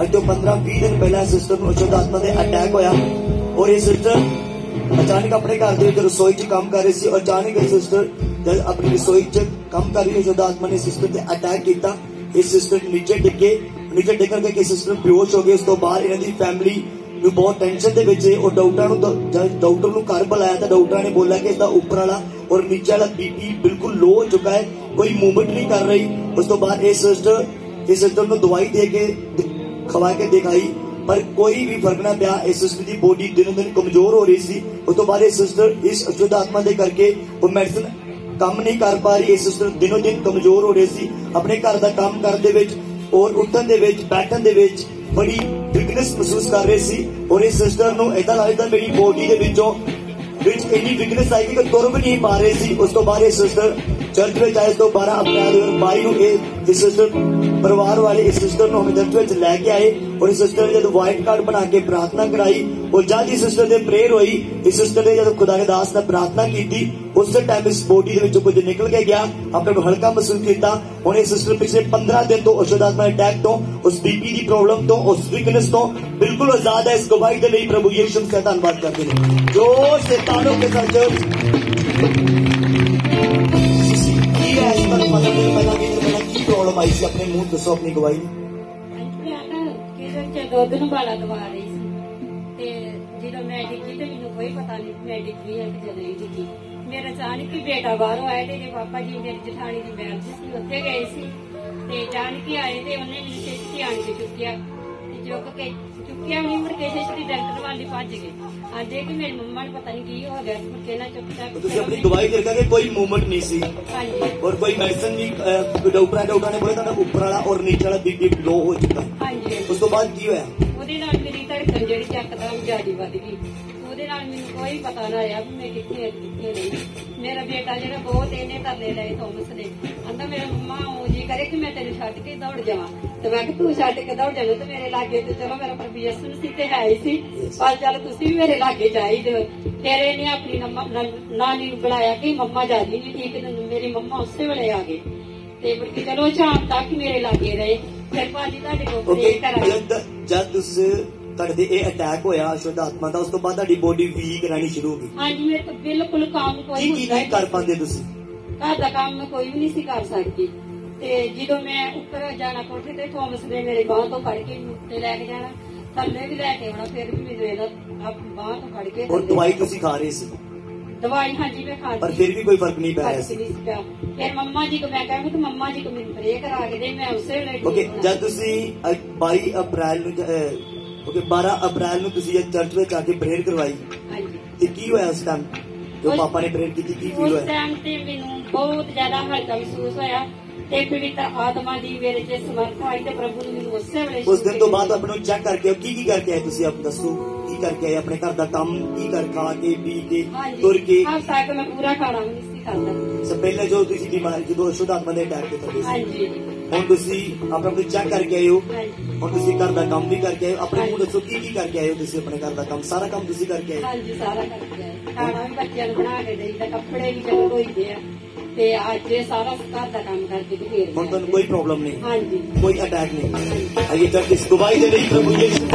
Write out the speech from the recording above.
ਅੱਜ ਤੋਂ 15-20 ਦਿਨ ਪਹਿਲਾਂ ਸਿਸਟਰ ਨੂੰ ਅਸ਼ੁੱਧ ਆਤਮਾ ਦੇ ਅਟੈਕ ਹੋਇਆ ਔਰ ਇਹ ਸਿਸਟਰ ਅਚਾਨਕ ਆਪਣੇ ਘਰ ਦੇ ਵਿੱਚ ਰਸੋਈ 'ਚ ਕੰਮ ਕਰ ਰਹੀ ਸੀ ਔਰ ਅਚਾਨਕ ਇਹ ਸਿਸਟਰ ਜਦ ਆਪਣੀ ਰਸੋਈ 'ਚ ਕੰਮ ਕਰ ਰਹੀ ਅਸ਼ੁੱਧ ਆਤਮਾ ਨੇ ਸਿਸਟਰ ਤੇ ਅਟੈਕ ਕੀਤਾ। ਇਹ ਸਿਸਟਰ ਨੀਚੇ ਡਿੱਗੇ। ਨੀਚੇ ਡਿੱਗਣ ਕਰਕੇ ਸਿਸਟਰ ਬੇਹੋਸ਼ ਹੋ ਗਏ। ਉਸ ਤੋਂ ਬਾਅਦ ਇਹਨਾਂ ਦੀ ਫੈਮਿਲੀ ਨੂੰ ਬਹੁਤ ਟੈਨਸ਼ਨ ਦੇ ਵਿੱਚ ਹੈ ਉਹ ਡਾਕਟਰਾਂ ਨੂੰ ਜਦ ਡਾਕਟਰ ਨੂੰ ਘਰ ਬੁਲਾਇਆ ਤਾਂ ਡਾਕਟਰਾਂ ਨੇ ਬੋਲਿਆ ਕਿ ਇਸਦਾ ਉੱਪਰ ਵਾਲਾ ਔਰ ਨੀਚੇ ਵਾਲਾ ਬੀਪੀ ਬਿਲਕੁਲ ਲੋ ਹੋ ਚੁੱਕਾ ਹੈ। ਕੋਈ ਮੂਵਮੈਂਟ ਨਹੀਂ ਕਰ ਰਹੀ। ਉਸ ਤੋਂ ਬਾਅਦ ਇਹ ਸਿਸਟਰ ਇਸ ਸਿਸਟਰ ਨੂੰ ਦਵਾਈ ਦੇ ਕੇ ਖਵਾ ਕੇ ਦਿਖਾਈ, ਪਰ ਕੋਈ ਵੀ ਫ਼ਰਕ ਨਾ ਪਿਆ। ਇਸ ਸਿਸਟਰ ਦੀ ਬੋਡੀ ਦਿਨੋਂ ਦਿਨ ਕਮਜ਼ੋਰ ਹੋ ਰਹੀ ਸੀ। ਉਸ ਤੋਂ ਬਾਅਦ ਇਹ ਸਿਸਟਰ ਇਸ ਅਸ਼ੁੱਧ ਆਤਮਾ ਦੇ ਕਰਕੇ ਉਹ ਮੈਡੀਸਨ ਕੰਮ ਨਹੀਂ ਕਰ ਪਾ ਰਹੀ। ਇਹ ਸਿਸਟਰ ਦਿਨੋਂ ਦਿਨ ਕਮਜ਼ੋਰ ਹੋ ਰਹੀ ਸੀ। ਆਪਣੇ ਘਰ ਦਾ ਕੰਮ ਕਰਨ ਦੇ ਵਿੱਚ ਔਰ ਉੱਠਣ ਦੇ ਵਿੱਚ, ਬੈਠਣ ਦੇ ਵਿੱਚ ਬੜੀ ਵੀਕਨੈਸ ਮਹਿਸੂਸ ਕਰ ਰਹੇ ਸੀ। ਔਰ ਇਸ ਸਿਸਟਰ ਨੂੰ ਇਦਾਂ ਲੱਗਦਾ ਮੇਰੀ ਬੋਡੀ ਦੇ ਵਿੱਚੋਂ ਵਿੱਚ ਇੰਨੀ ਵੀਕਨੈਸ ਆਈ ਕਿ ਤੁਰ ਵੀ ਨਹੀਂ ਪਾ ਰਹੀ ਸੀ। ਉਸ ਤੋਂ ਬਾਅਦ ਇਹ ਸਿਸਟਰ ਚਰਚ ਵਿੱਚ ਆਏ ਤੋਂ 12 ਅਪ੍ਰੈਲ 2022 ਨੂੰ ਇਹ ਇਸ ਸਿਸਟਰ ਪਰਿਵਾਰ ਵਾਲੇ ਇਸ ਸਿਸਟਰ ਨੂੰ ਹਮੇ ਚਰਚ ਵਿੱਚ ਲੈ ਕੇ ਆਏ ਔਰ ਇਸ ਸਿਸਟਰ ਨੇ ਜਦੋਂ ਵਾਈਟ ਕਾਰਡ ਬਣਾ ਕੇ ਪ੍ਰਾਰਥਨਾ ਕਰਾਈ ਔਰ ਜਦ ਇਸ ਸਿਸਟਰ ਦੇ ਪ੍ਰੇਅਰ ਹੋਈ ਇਸ ਸਿਸਟਰ ਨੇ ਜਦੋਂ ਖੁਦਾ ਦੇ ਦਾਸ ਨਾਲ ਪ੍ਰਾਰਥਨਾ ਕੀਤੀ ਉਸੇ ਟਾਈਮ ਇਸ ਬੋਡੀ ਦੇ ਵਿੱਚੋਂ ਕੁਝ ਨਿਕਲ ਕੇ ਗਿਆ ਆਪਣੇ ਨੂੰ ਹਲਕਾ ਮਹਿਸੂਸ ਕੀਤਾ ਹੁਣ ਇਹ ਸਿਸਟਰ ਪਿਛਲੇ 15 ਦਿਨ ਤੋਂ ਅਸ਼ੁੱਧ ਆਤਮਾ ਅਟੈਕ ਤੋਂ ਉਸ ਬੀਪੀ ਦੀ ਪ੍ਰੋਬਲਮ ਤੋਂ ਉਸ ਵੀਕਨੈਸ ਤੋਂ ਬਿਲਕੁਲ ਆਜ਼ਾਦ ਹੈ ਇਸ ਗਵਾਹੀ ਦੇ ਲਈ ਪ੍ਰਭੂ ਯਿਸੂ ਮਸੀਹ ਦਾ ਧੰਨਵਾਦ ਕਰਦੇ ਨੇ ਜੋ ਸ਼ੈਤਾਨੋਂ ਕੇ ਸਾਥ ਕੀ ਸੀ ਆਪਣੇ ਮੂੰਹ ਦੱਸੋ ਆਪਣੀ ਗਵਾਹੀ? ਮੈਂ ਤਾਂ ਕਿਹਦੇ ਚ ਦੁੱਧ ਨੂੰ ਬਾਲਾ ਦਵਾ ਰਹੀ ਸੀ। ਤੇ ਜਦੋਂ ਮੈਂ ਡਿੱਗੀ ਤੇ ਮੈਨੂੰ ਕੋਈ ਪਤਾ ਨਹੀਂ ਮੈਂ ਡਿੱਗੀ ਹੈ ਕਿ ਨਹੀਂ ਡਿੱਗੀ। ਮੇਰਾ ਅਚਾਨਕ ਹੀ ਬੇਟਾ ਬਾਹਰੋਂ ਆਇਆ ਤੇ ਇਹਦੇ ਪਾਪਾ ਜੀ ਮੇਰੀ ਜਠਾਣੀ ਦੀ ਮੈਰਿਜ ਸੀ, ਉੱਥੇ ਗਏ ਸੀ। ਤੇ ਅਚਾਨਕ ਹੀ ਆਏ ਤੇ ਉਹਨੇ ਮੈਨੂੰ ਛੇਤੀ ਆਣ ਕੇ ਚੁੱਕਿਆ। ਤੇ ਚੁੱਕ ਕੇ ਚੁੱਕਿਆ ਨਹੀਂ ਮੁੜ ਕੇ ਛੇਤੀ ਡਾਕਟਰ ਵੱਲ ਹੀ ਭੱਜ ਗਏ ਆਂਦੇ ਕਿ ਮੇਰੀ ਮੰਮਾ ਨੂੰ ਪਤਾ ਨਹੀਂ ਕੀ ਹੋ ਗਿਆ ਮੁੜ ਕੇ ਨਾ ਚੁੱਕਦਾ ਤਾਂ ਤੁਸੀਂ ਆਪਣੀ ਗਵਾਹੀ ਦੇ ਕਿ ਕੋਈ ਮੂਵਮੈਂਟ ਨਹੀਂ ਸੀ ਹਾਂਜੀ ਔਰ ਕੋਈ ਮੈਡੀਸਨ ਵੀ ਅਹ, ਡਾਕਟਰਾਂ ਡਾਕਟਰਾਂ ਨੇ ਬੋਲਿਆ ਤੁਹਾਡਾ ਉੱਪਰ ਵਾਲਾ ਔਰ ਨੀਚੇ ਵਾਲਾ ਬੀਪੀ ਲੋ ਹੋ ਚੁੱਕਾ ਹਾਂਜੀ ਉਸ ਤੋਂ ਬਾਅਦ ਕੀ ਹੋਇਆ ਉਹਦੇ ਨਾਲ ਮੇਰੀ ਧੜਕਣ ਜਿਹੜੀ ਚੱਕਦਮ ਜਿਆਦੀ ਵੱਧ ਗਈ। ਉਹਦੇ ਨਾਲ ਮੈਨੂੰ ਕੋਈ ਪਤਾ ਨਾ ਆਇਆ ਵੀ ਮੈਂ ਕਿੱਥੇ ਹਾਂ, ਕਿੱਥੇ ਨਹੀਂ। ਮੇਰਾ ਬੇਟਾ ਜਿਹੜਾ ਬਹੁਤ ਇਹਨੇ ਤਰਲੇ ਲਏ ਥੋਮਸ ਨੇ। ਕਹਿੰਦਾ ਮੇਰਾ ਮੰਮਾ ਉਹ ਜੀ ਕਰੇ ਕਿ ਮੈਂ ਤੈਨੂੰ ਛੱਡ ਕੇ ਦੌੜ ਜਾਵਾਂ। ਤੇ ਮੈਂ ਕਿ ਤੂੰ ਛੱਡ ਕੇ ਦੌੜ ਜਾਣਾ ਤੇ ਮੇਰੇ ਲਾਗੇ ਤੇ ਚਲੋ ਮੇਰਾ ਯਿਸੂ ਸੀ ਤੇ ਹੈ ਹੀ ਸੀ। ਪਰ ਚੱਲ ਤੁਸੀਂ ਵੀ ਮੇਰੇ ਲਾਗੇ ਹੋ ਫਿਰ ਇਹਨੇ ਆਪਣੀ ਨਾਨੀ ਨੂੰ ਬੁਲਾਇਆ ਕਿ ਮੰਮਾ ਜਾਦੀ ਨਹੀਂ ਠੀਕ ਤੇ ਮੇਰੀ ਮੰਮਾ ਉਸੇ ਵੇਲੇ ਆ ਗਏ ਤੇ ਮੁੜ ਕੇ ਚਲੋ ਸ਼ਾਮ ਤੱਕ ਮੇਰੇ ਲਾਗੇ ਰਹੇ। ਫਿਰ ਭਾਜੀ ਤੁਹਾਡੇ ਕੋਲ ਪ੍ਰੇਅਰ ਕਰਾਂਗੇ ਜਦ ਉਸ ਤੁਹਾਡੇ ਤੇ ਇਹ ਅਟੈਕ ਹੋਇਆ ਅਸ਼ੁੱਧ ਆਤਮਾ ਦਾ ਉਸ ਤੋਂ ਬਾਅਦ ਤੁਹਾਡੀ ਬੋਡੀ ਵੀਕ ਰਹਿਣੀ ਸ਼ੁਰੂ ਹੋ ਗਈ। ਹਾਂਜੀ ਮੇਰੇ ਤੋਂ ਬਿਲਕੁਲ ਕੰਮ ਕੋਈ ਕੀ ਨਹੀਂ ਕਰ ਪਾਉਂਦੇ ਤੁਸੀਂ? ਘਰ ਦਾ ਕੰਮ ਮੈਂ ਕੋਈ ਵੀ ਨਹੀਂ ਸੀ ਕਰ ਸਕਦੀ। ਤੇ ਜਦੋਂ ਮੈਂ ਉੱਪਰ ਜਾਣਾ ਕੋਠੇ ਤੇ ਥੋਮਸ ਨੇ ਮੇਰੇ ਬਾਹ ਤੋਂ ਫੜ ਕੇ ਉੱਤੇ ਲੈ ਕੇ ਜਾਣਾ। ਥੱਲੇ ਵੀ ਲੈ ਕੇ ਆਉਣਾ ਫਿਰ ਵੀ ਮੈਨੂੰ ਇਹਦਾ ਬਾਹ ਤੋਂ ਫੜ ਕੇ ਔਰ ਦਵਾਈ ਤੁਸੀਂ ਖਾ ਰਹੇ ਸੀ। ਦਵਾਈ ਹਾਂਜੀ ਮੈਂ ਖਾਂਦੀ ਪਰ ਫਿਰ ਵੀ ਕੋਈ ਫ਼ਰਕ ਨਹੀਂ ਪੈ ਰਿਹਾ ਫ਼ਰਕ ਸੀ। ਨਹੀਂ ਸੀ ਪਿਆ। ਫਿਰ ਮੰਮਾ ਜੀ ਕੋ ਮੈਂ ਕਹਿੰਦਾ ਕਿ ਮੰਮਾ ਜੀ ਕੋ ਮੈਨੂੰ ਪ੍ਰੇ ਕਰਾ ਕੇ ਦੇ ਮੈਂ ਉਸੇ ਵੇਲੇ ਠੀਕ ਓਕੇ ਹੋਣਾ। ਜਦ ਤੁਸੀਂ ਅ, 22 ਅਪ੍ਰੈਲ ਨੂੰ ਓਕੇ 12 ਅਪ੍ਰੈਲ ਨੂੰ ਤੁਸੀਂ ਇਹ ਚਰਚ ਵਿੱਚ ਆ ਕੇ ਪ੍ਰੇਅਰ ਕਰਵਾਈ। ਹਾਂਜੀ। ਤੇ ਕੀ ਹੋਇਆ ਉਸ ਟਾਈਮ ਜੋ ਉਸ- ਪਾਪਾ ਨੇ ਪ੍ਰੇਅਰ ਕੀਤੀ ਕੀ ਫੀਲ ਉਸ ਹੋਇਆ? ਟਾਈਮ ਤੇ ਮੈਨੂੰ ਬਹੁਤ ਜ਼ਿਆਦਾ ਹਲਕਾ ਮਹਿਸੂਸ ਹੋਇਆ। ਤੇ ਪਵਿੱਤਰ ਆਤਮਾ ਦੀ ਮੇਰੇ ਤੇ ਸਮਰਥ ਆਈ ਤੇ ਪ੍ਰਭੂ ਨੇ ਮੈਨੂੰ ਉਸੇ ਵੇਲੇ ਉਸ ਦਿਨ ਤੋਂ ਬਾਅਦ ਆਪਣੇ ਨੂੰ ਚੈੱਕ ਕਰਕੇ ਕੀ ਕੀ ਕਰਕੇ ਆਏ ਤੁਸੀਂ ਆਪ ਦੱਸੋ? ਕੀ ਕਰਕੇ ਆਏ ਆਪਣੇ ਘਰ ਦਾ ਕੰਮ? ਕੀ ਕਰ ਖਾ ਕੇ ਪੀ ਕੇ ਤੁਰ ਕੇ? ਹਫਤਾ ਤੱਕ ਮੈਂ ਪੂਰਾ ਖਾਣਾ ਵੀ ਨਹੀਂ ਸੀ ਖਾਂਦਾ। ਸਭ ਪਹਿਲੇ ਜੋ ਤੁਸੀਂ ਬਿਮਾਰੀ ਜਦੋਂ ਅਸ਼ੁੱਧ ਆਤਮਾ ਦੇ ਤੁਹਾਡੇ ਸੀ। ਹਾਂਜੀ। ਹੁਣ ਤੁਸੀਂ ਆਪਣਾ ਨੂੰ ਚੈੱਕ ਕਰਕੇ ਆਏ ਹੋ। ਹੁਣ ਤੁਸੀਂ ਘਰ ਦਾ ਕੰਮ ਵੀ ਕਰਕੇ ਆਏ ਹੋ। ਆਪਣੇ ਨੂੰ ਦੱਸੋ ਕੀ ਕੀ ਕਰਕੇ ਆਏ ਹੋ ਤੁਸੀਂ ਆਪਣੇ ਘਰ ਦਾ ਕੰਮ? ਸਾਰਾ ਕੰਮ ਤੁਸੀਂ ਕਰਕੇ ਆਏ ਹੋ? ਹਾਂਜੀ ਸਾਰਾ ਕਰਕੇ ਆਏ। ਖਾਣਾ ਵੀ ਬੱਚਿਆਂ ਨੂੰ ਬਣਾ ਕੇ ਦੇਈਦਾ ਕੱਪੜੇ ਵੀ ਚਲੋ ਧੋਈਦੇ ਆ। ਤੇ ਅੱਜ ਇਹ ਸਾਰਾ ਘਰ ਦਾ ਕੰਮ ਕਰਕੇ ਤੇ ਫੇਰ ਹੁਣ ਤੁਹਾਨੂੰ ਕੋਈ ਪ੍ਰੋਬਲਮ ਨਹੀਂ? ਹਾਂਜੀ। ਕੋਈ ਅਟੈਕ ਨਹੀਂ? ਅਜੇ ਤੱਕ ਇਸ ਗਵਾਹੀ ਦੇ ਲਈ ਪ੍ਰਭੂ ਯਿਸੂ